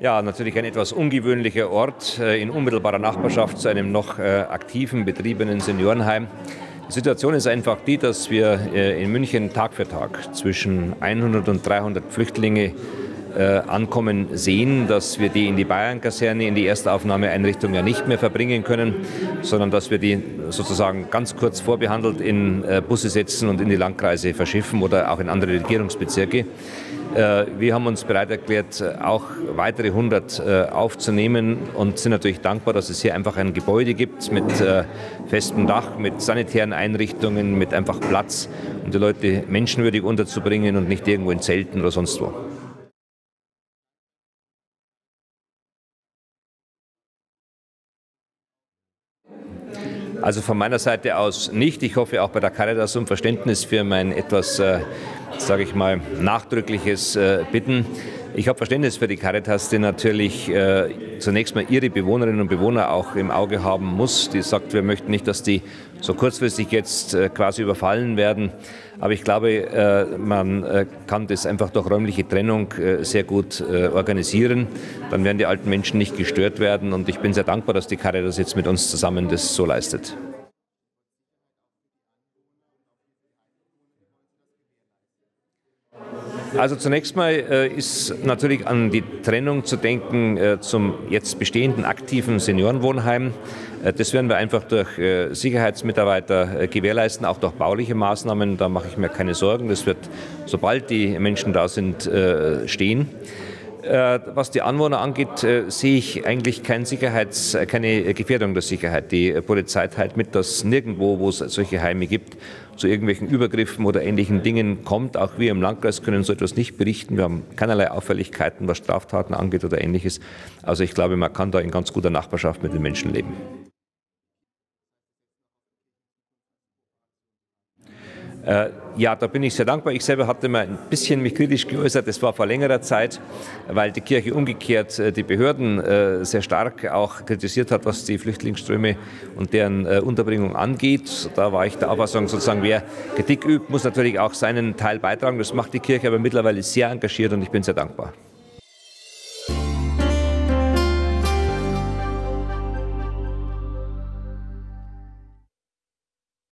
Ja, natürlich ein etwas ungewöhnlicher Ort äh, in unmittelbarer Nachbarschaft zu einem noch äh, aktiven, betriebenen Seniorenheim. Die Situation ist einfach die, dass wir äh, in München Tag für Tag zwischen 100 und 300 Flüchtlinge ankommen sehen, dass wir die in die Bayern-Kaserne, in die Erstaufnahmeeinrichtung ja nicht mehr verbringen können, sondern dass wir die sozusagen ganz kurz vorbehandelt in Busse setzen und in die Landkreise verschiffen oder auch in andere Regierungsbezirke. Äh, wir haben uns bereit erklärt, auch weitere 100 äh, aufzunehmen und sind natürlich dankbar, dass es hier einfach ein Gebäude gibt mit äh, festem Dach, mit sanitären Einrichtungen, mit einfach Platz, um die Leute menschenwürdig unterzubringen und nicht irgendwo in Zelten oder sonst wo. Also von meiner Seite aus nicht. Ich hoffe auch bei der Caritas um Verständnis für mein etwas, äh, sage ich mal, nachdrückliches äh, Bitten. Ich habe Verständnis für die Caritas, die natürlich äh, zunächst mal ihre Bewohnerinnen und Bewohner auch im Auge haben muss. Die sagt, wir möchten nicht, dass die so kurzfristig jetzt äh, quasi überfallen werden. Aber ich glaube, äh, man äh, kann das einfach durch räumliche Trennung äh, sehr gut äh, organisieren. Dann werden die alten Menschen nicht gestört werden. Und ich bin sehr dankbar, dass die Caritas jetzt mit uns zusammen das so leistet. Also zunächst mal äh, ist natürlich an die Trennung zu denken äh, zum jetzt bestehenden aktiven Seniorenwohnheim. Äh, das werden wir einfach durch Sicherheitsmitarbeiter äh, gewährleisten, auch durch bauliche Maßnahmen. Da mache ich mir keine Sorgen. Das wird, sobald die Menschen da sind, stehen. Was die Anwohner angeht, sehe ich eigentlich kein Sicherheits-, keine Gefährdung der Sicherheit. Die Polizei teilt mit, dass nirgendwo, wo es solche Heime gibt, zu irgendwelchen Übergriffen oder ähnlichen Dingen kommt. Auch wir im Landkreis können so etwas nicht berichten. Wir haben keinerlei Auffälligkeiten, was Straftaten angeht oder ähnliches. Also ich glaube, man kann da in ganz guter Nachbarschaft mit den Menschen leben. Äh, ja, da bin ich sehr dankbar. Ich selber hatte mal ein bisschen mich kritisch geäußert. Das war vor längerer Zeit, weil die Kirche umgekehrt äh, die Behörden äh, sehr stark auch kritisiert hat, was die Flüchtlingsströme und deren Unterbringung angeht. Da war ich der Auffassung, sozusagen, wer Kritik übt, muss natürlich auch seinen Teil beitragen. Das macht die Kirche aber mittlerweile sehr engagiert und ich bin sehr dankbar.